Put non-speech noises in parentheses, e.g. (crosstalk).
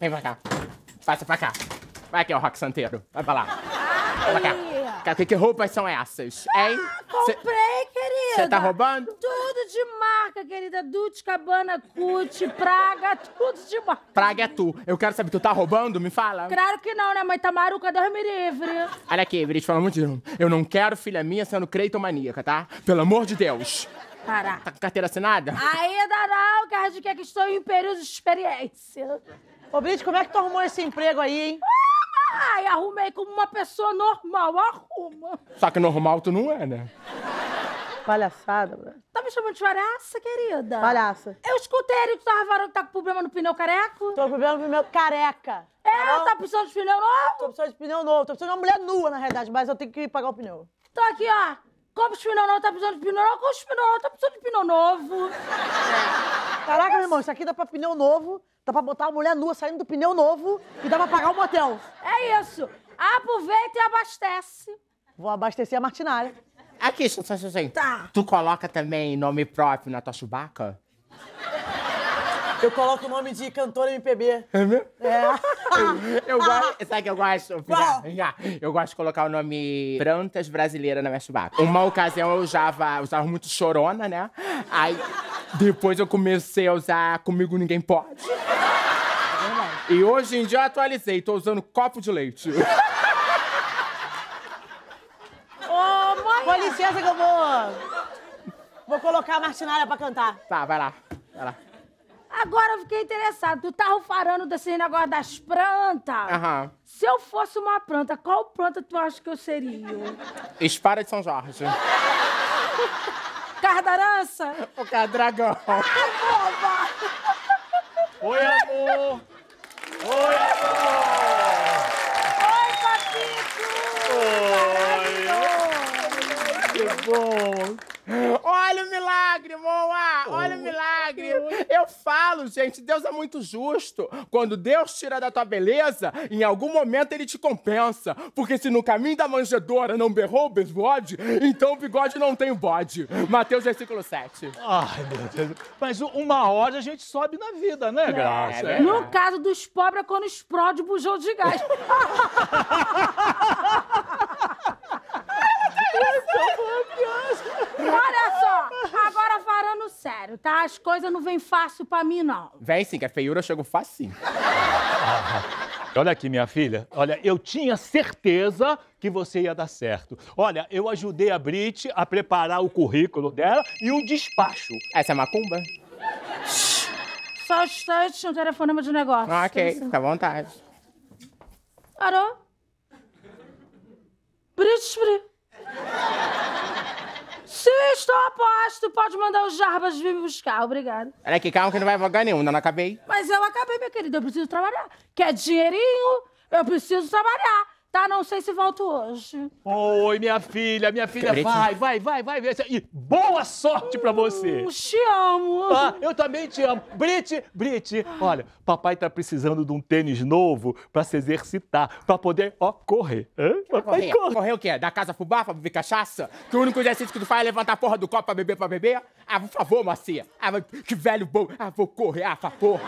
Vem pra cá. Passa pra cá. Vai aqui, ó, Rock Santeiro. Vai pra lá. Vai pra cá. Que, que roupas são essas, hein? Cê- Comprei, querida. Você tá roubando? Tudo de marca, querida. Dutch, Cabana, Cut, Praga, tudo de marca. Praga é tu. Eu quero saber, tu tá roubando? Me fala. Claro que não, né, mãe? Tá maruca, Deus me livre. Olha aqui, Brit, pelo amor de Deus. Eu não quero filha minha sendo creitomaníaca, tá? Pelo amor de Deus. Para. Tá com carteira assinada? Ainda não, que a gente quer que estou em período de experiência. Ô, Brite, como é que tu arrumou esse emprego aí, hein? Ai, arrumei como uma pessoa normal, arruma. Só que normal tu não é, né? Palhaçada, bro. Tá me chamando de palhaça, querida? Palhaça. Eu escutei ele que tu tava falando que tá com problema no pneu careco. Tô com problema no meu careca. É, tá precisando de pneu novo? Tô precisando de pneu novo. Tô precisando de uma mulher nua, na realidade, mas eu tenho que pagar o pneu. Tô aqui, ó. Compra os pneu novo, tá precisando de pneu novo. Compra os pneu novo, tá precisando de pneu novo. Caraca, meu irmão, isso aqui dá pra pneu novo, dá pra botar uma mulher nua saindo do pneu novo e dá pra pagar o motel. É isso. Aproveita e abastece. Vou abastecer a martinária. Aqui, só, só, só, só. Tá. Tu coloca também nome próprio na tua chubaca? Eu coloco o nome de cantora MPB. É mesmo? É. (laughs) Eu gosto. Sabe que eu gosto? Eu gosto de colocar o nome Prantas Brasileira na minha chubaca. Uma ocasião eu usava, usava muito chorona, né? Aí depois eu comecei a usar Comigo Ninguém Pode. E hoje em dia eu atualizei, tô usando copo de leite. Ô, mãe. Com licença que eu vou. Vou colocar a martinária pra cantar. Tá, vai lá. Vai lá. Agora eu fiquei interessado. Tu tava falando desse negócio das plantas. Aham. Se eu fosse uma planta, qual planta tu acha que eu seria? Espada de São Jorge. (laughs) Cardarança? O cara dragão. Boba! Oi, amor! Oi, Oi, papito! Que bom. Olha o milagre, Moa! Olha o milagre! Eu falo, gente, Deus é muito justo. Quando Deus tira da tua beleza, em algum momento ele te compensa. Porque se no caminho da manjedora não berrou o bigode, então o bigode não tem bode. Mateus versículo 7. Ai, meu Deus. Mas uma hora a gente sobe na vida, né, Graça? é. No caso dos pobres, é quando explode o bujão de gás. (laughs) Olha só, agora falando sério, tá? As coisas não vêm fácil pra mim, não. Vem sim, que a feiura chegou facinho. (laughs) Olha aqui, minha filha. Olha, eu tinha certeza que você ia dar certo. Olha, eu ajudei a Brit a preparar o currículo dela e o despacho. Essa é macumba? Só um instante, um telefonema de negócio. Ah, ok, fica à vontade. Alô? Britspri. Sim, estou a posto. Pode mandar os Jarbas vir me buscar. Obrigada. Olha aqui, calma que não vai vagar nenhum, não acabei. Mas eu acabei, minha querida. Eu preciso trabalhar. Quer dinheirinho? Eu preciso trabalhar. Tá? Não sei se volto hoje. Oi, minha filha, minha filha, vai, vai, vai, vai. E boa sorte pra você. Eu te amo. Ah, eu também te amo. Brit, Brit, olha, papai tá precisando de um tênis novo pra se exercitar, pra poder, ó, correr. Hã? Papai Correr, corre. correr o quê? Da casa pro bar pra beber cachaça? Que o único exercício que tu faz é levantar a porra do copo pra beber pra beber? Ah, por favor, Marcia. Ah, mas que velho bom. Ah, vou correr, ah, por favor.